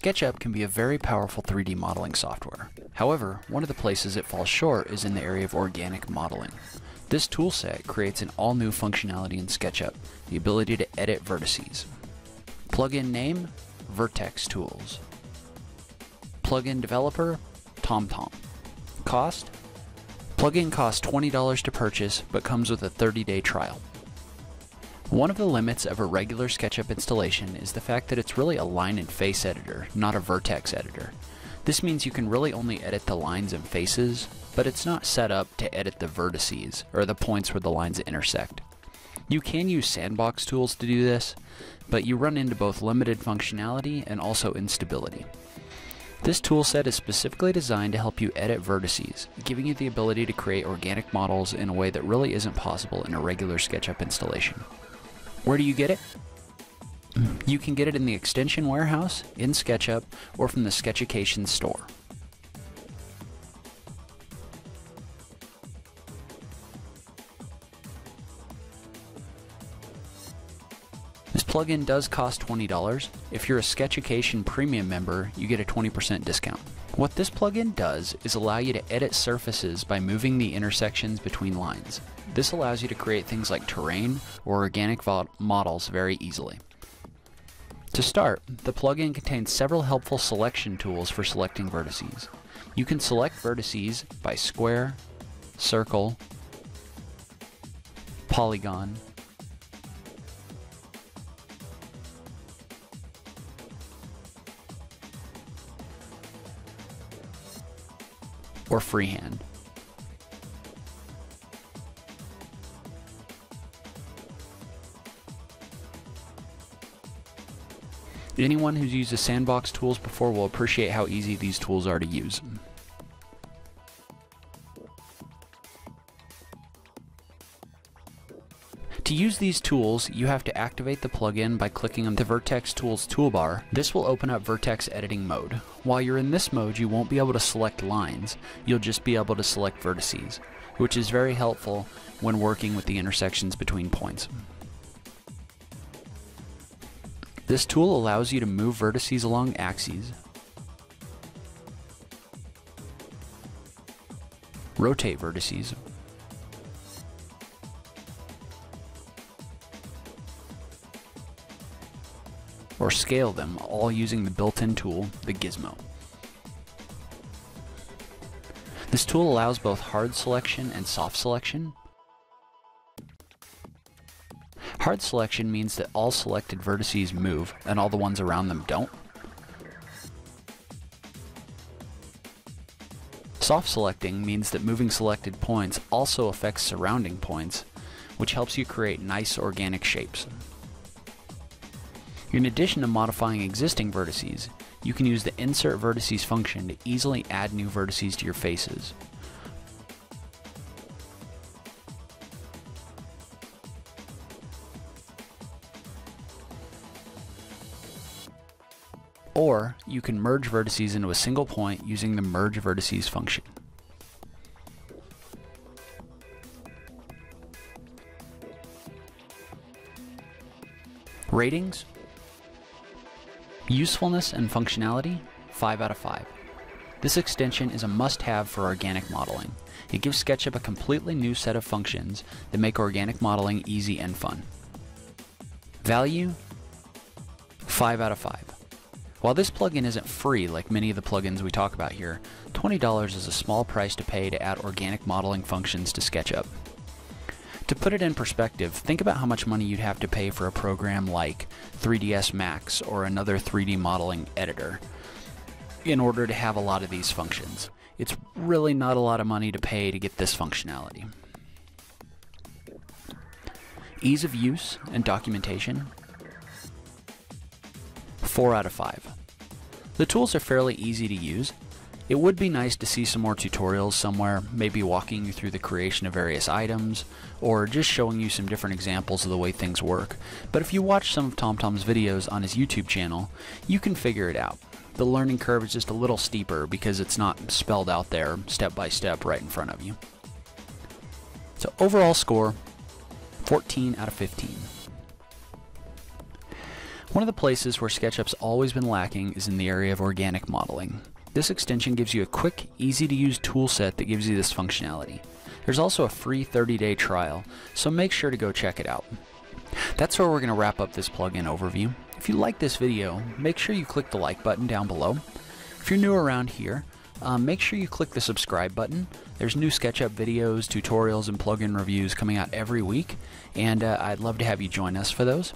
SketchUp can be a very powerful 3D modeling software. However, one of the places it falls short is in the area of organic modeling. This toolset creates an all-new functionality in SketchUp, the ability to edit vertices. Plugin name, Vertex Tools. Plugin developer, ThomThom. Cost? Plugin costs $20 to purchase, but comes with a 30-day trial. One of the limits of a regular SketchUp installation is the fact that it's really a line and face editor, not a vertex editor. This means you can really only edit the lines and faces, but it's not set up to edit the vertices, or the points where the lines intersect. You can use sandbox tools to do this, but you run into both limited functionality and also instability. This toolset is specifically designed to help you edit vertices, giving you the ability to create organic models in a way that really isn't possible in a regular SketchUp installation. Where do you get it? You can get it in the extension warehouse, in SketchUp, or from the Sketchucation store. This plugin does cost $20. If you're a Sketchucation Premium member, you get a 20% discount. What this plugin does is allow you to edit surfaces by moving the intersections between lines. This allows you to create things like terrain or organic models very easily. To start, the plugin contains several helpful selection tools for selecting vertices. You can select vertices by square, circle, polygon, or freehand. Anyone who's used the sandbox tools before will appreciate how easy these tools are to use. To use these tools, you have to activate the plugin by clicking on the Vertex Tools toolbar. This will open up Vertex Editing mode. While you're in this mode, you won't be able to select lines, you'll just be able to select vertices, which is very helpful when working with the intersections between points. This tool allows you to move vertices along axes, rotate vertices, or scale them, all using the built-in tool, the Gizmo. This tool allows both hard selection and soft selection. Hard selection means that all selected vertices move, and all the ones around them don't. Soft selecting means that moving selected points also affects surrounding points, which helps you create nice organic shapes. In addition to modifying existing vertices, you can use the Insert Vertices function to easily add new vertices to your faces. Or you can merge vertices into a single point using the Merge Vertices function. Ratings Usefulness and functionality, 5 out of 5. This extension is a must-have for organic modeling. It gives SketchUp a completely new set of functions that make organic modeling easy and fun. Value, 5 out of 5. While this plugin isn't free like many of the plugins we talk about here, $20 is a small price to pay to add organic modeling functions to SketchUp. To put it in perspective, think about how much money you'd have to pay for a program like 3ds Max or another 3D modeling editor in order to have a lot of these functions. It's really not a lot of money to pay to get this functionality. Ease of use and documentation, 4 out of 5. The tools are fairly easy to use, it would be nice to see some more tutorials somewhere, maybe walking you through the creation of various items, or just showing you some different examples of the way things work. But if you watch some of ThomThom's videos on his YouTube channel, you can figure it out. The learning curve is just a little steeper because it's not spelled out there step by step right in front of you. So overall score, 14 out of 15. One of the places where SketchUp's always been lacking is in the area of organic modeling. This extension gives you a quick, easy to use toolset that gives you this functionality. There's also a free 30 day trial, so make sure to go check it out. That's where we're going to wrap up this plugin overview. If you like this video, make sure you click the like button down below. If you're new around here, um, make sure you click the subscribe button. There's new SketchUp videos, tutorials, and plugin reviews coming out every week, and uh, I'd love to have you join us for those.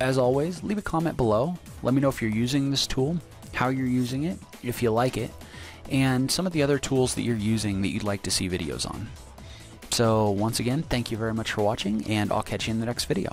As always, leave a comment below. Let me know if you're using this tool, how you're using it, if you like it, and some of the other tools that you're using that you'd like to see videos on. So once again, thank you very much for watching, and I'll catch you in the next video.